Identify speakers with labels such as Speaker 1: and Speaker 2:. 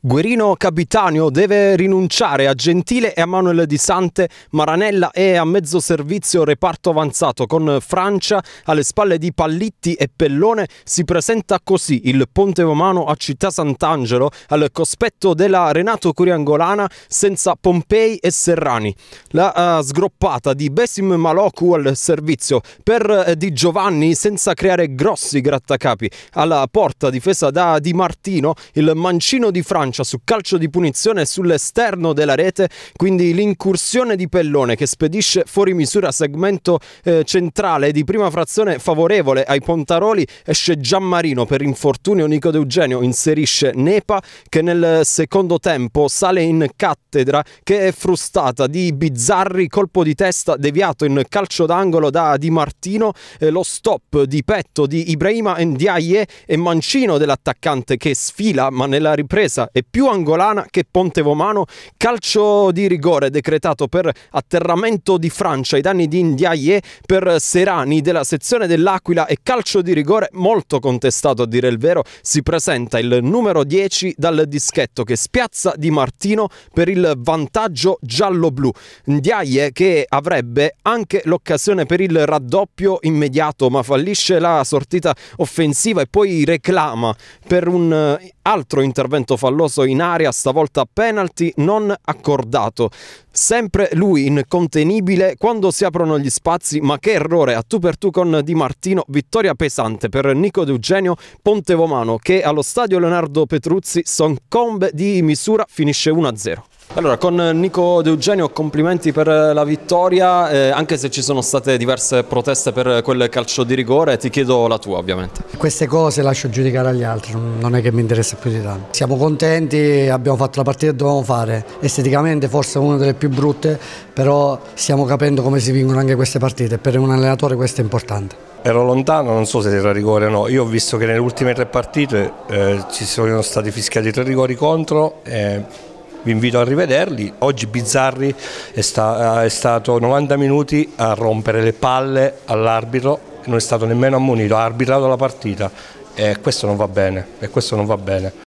Speaker 1: Guerino Capitanio deve rinunciare a Gentile e a Manuel Di Sante, Maranella è a mezzo servizio reparto avanzato con Francia alle spalle di Pallitti e Pellone si presenta così il Ponte Romano a Città Sant'Angelo al cospetto della Renato Curiangolana senza Pompei e Serrani. La uh, sgroppata di Besim Maloku al servizio per uh, Di Giovanni senza creare grossi grattacapi alla porta difesa da Di Martino il mancino di Francia Francia su calcio di punizione sull'esterno della rete, quindi l'incursione di Pellone che spedisce fuori misura segmento eh, centrale di prima frazione favorevole ai Pontaroli, esce Gianmarino per infortunio, Nico De Eugenio inserisce Nepa che nel secondo tempo sale in cattedra che è frustata di Bizzarri, colpo di testa deviato in calcio d'angolo da Di Martino, eh, lo stop di petto di Ibrahima Ndiaye e mancino dell'attaccante che sfila ma nella ripresa è più angolana che Pontevomano, calcio di rigore decretato per atterramento di Francia ai danni di Ndiaye per Serani della sezione dell'Aquila e calcio di rigore molto contestato a dire il vero, si presenta il numero 10 dal dischetto che spiazza Di Martino per il vantaggio giallo-blu. Ndiaye che avrebbe anche l'occasione per il raddoppio immediato ma fallisce la sortita offensiva e poi reclama per un altro intervento falloso in area, stavolta penalty non accordato. Sempre lui incontenibile quando si aprono gli spazi, ma che errore a tu per tu con Di Martino, vittoria pesante per Nico De Eugenio Pontevomano che allo stadio Leonardo Petruzzi soncombe di misura finisce 1-0. Allora, con Nico De Eugenio complimenti per la vittoria, eh, anche se ci sono state diverse proteste per quel calcio di rigore, ti chiedo la tua ovviamente.
Speaker 2: Queste cose lascio giudicare agli altri, non è che mi interessa più di tanto. Siamo contenti, abbiamo fatto la partita che dovevamo fare, esteticamente forse una delle più brutte, però stiamo capendo come si vincono anche queste partite, per un allenatore questo è importante.
Speaker 3: Ero lontano, non so se era rigore o no, io ho visto che nelle ultime tre partite eh, ci sono stati fischiati tre rigori contro. Eh, vi invito a rivederli. Oggi Bizzarri è, sta, è stato 90 minuti a rompere le palle all'arbitro, non è stato nemmeno ammonito, ha arbitrato la partita e questo non va bene. E questo non va bene.